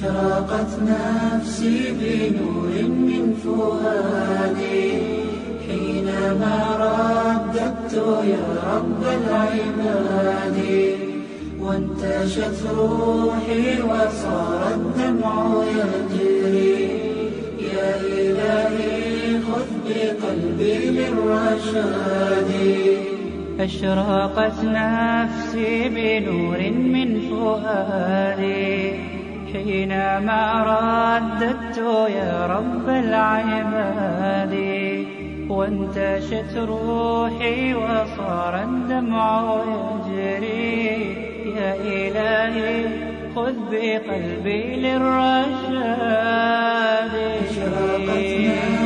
أشرقت نفسي بنور من فؤادي. حينما رددت يا رب العباد وانتشت روحي وصار الدمع يجري. يا إلهي خذ بقلبي للرشاد. أشرقت نفسي بنور من فؤادي. حينما رددت يا رب العباد وانتشت روحي وصار الدمع يجري يا إلهي خذ بقلبي للرشاد. أشرقت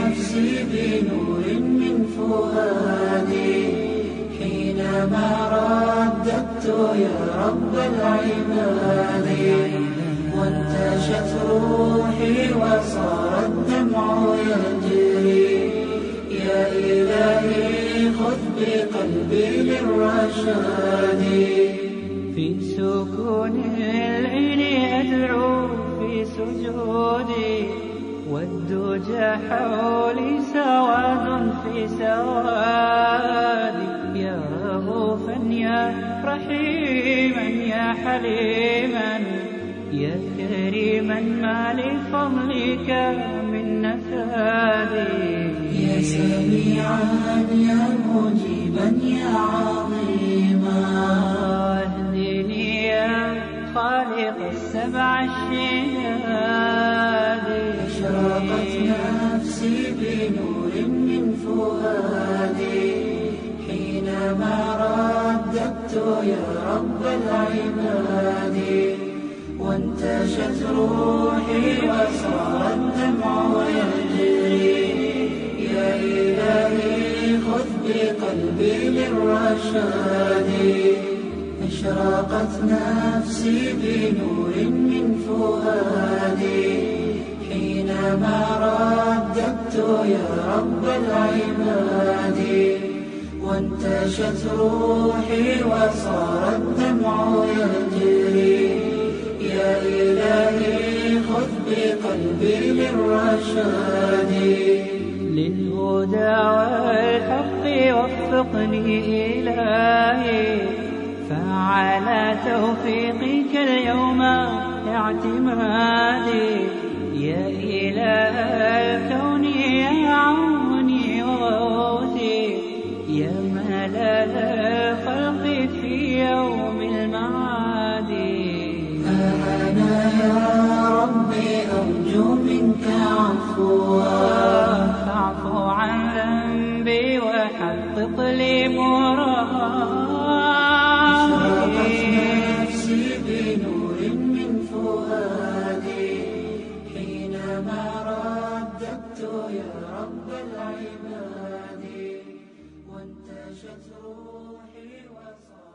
نفسي بنور من فؤادي. حينما رددت يا رب العباد. وصار الدمع يجري. يا إلهي خذ بقلبي للرشاد. في سكون الليل أدعو في سجودي. والدجى حولي سواد في سوادي. يا رغوفا يا رحيما يا حليما. يا كريما ما لفضلك من نفادي يا سميعا يا مجيبا يا عظيما. أهدني يا خالق السبع الشهاد. أشرقت نفسي بنور من فؤادي. حينما رددت يا رب العباد وانتشت روحي وصار الدمع يجري يا إلهي خذ بقلبي للرشاد. أشرقت نفسي بنور من فؤادي حينما رددت يا رب العباد. وانتشت روحي وصار الدمع يجري يا إلهي خذ بقلبي للرشاد للهدى والحق وفقني إلهي. فعلى توفيقك اليوم اعتمادي. يا إله الكون رب العباد وانتشت روحي وصار